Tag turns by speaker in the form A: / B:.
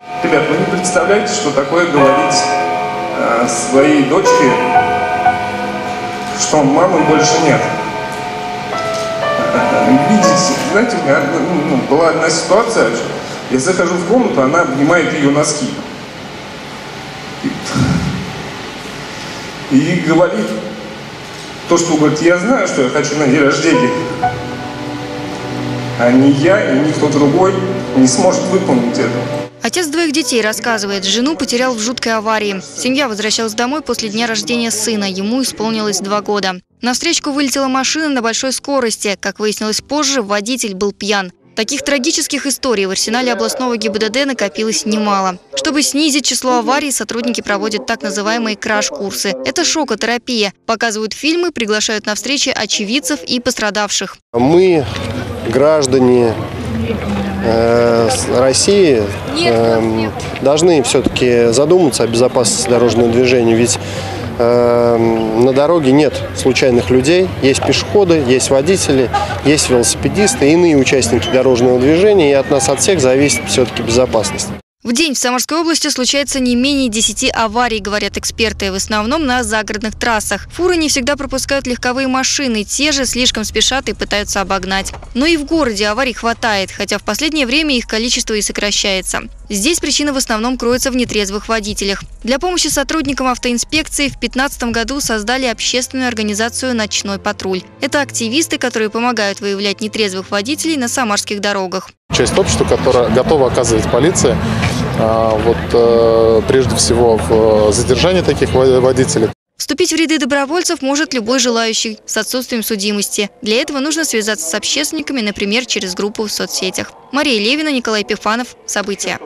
A: Ребят, вы не представляете, что такое говорить э, своей дочке, что мамы больше нет. Видите, знаете, у меня ну, ну, была одна ситуация, я захожу в комнату, она обнимает ее носки. И, и говорит то, что говорит, я знаю, что я хочу на день рождения, а ни я и никто другой не сможет выполнить это.
B: Отец двоих детей рассказывает, жену потерял в жуткой аварии. Семья возвращалась домой после дня рождения сына, ему исполнилось два года. На встречку вылетела машина на большой скорости. Как выяснилось позже, водитель был пьян. Таких трагических историй в арсенале областного ГИБДД накопилось немало. Чтобы снизить число аварий, сотрудники проводят так называемые краш-курсы. Это шокотерапия. Показывают фильмы, приглашают на встречи очевидцев и пострадавших.
C: Мы, граждане э, России, э, должны все-таки задуматься о безопасности дорожного движения, ведь э, на дороге нет случайных людей, есть пешеходы, есть водители, есть велосипедисты, иные участники дорожного движения, и от нас от всех зависит все-таки безопасность.
B: В день в Самарской области случается не менее 10 аварий, говорят эксперты, в основном на загородных трассах. Фуры не всегда пропускают легковые машины, те же слишком спешат и пытаются обогнать. Но и в городе аварий хватает, хотя в последнее время их количество и сокращается. Здесь причина в основном кроется в нетрезвых водителях. Для помощи сотрудникам автоинспекции в 2015 году создали общественную организацию «Ночной патруль». Это активисты, которые помогают выявлять нетрезвых водителей на самарских дорогах.
D: часть общества, которая готова оказывать полиции, а, вот э, прежде всего в задержании таких во- водителей.
B: Вступить в ряды добровольцев может любой желающий с отсутствием судимости. Для этого нужно связаться с общественниками, например, через группу в соцсетях. Мария Левина, Николай Пифанов. События.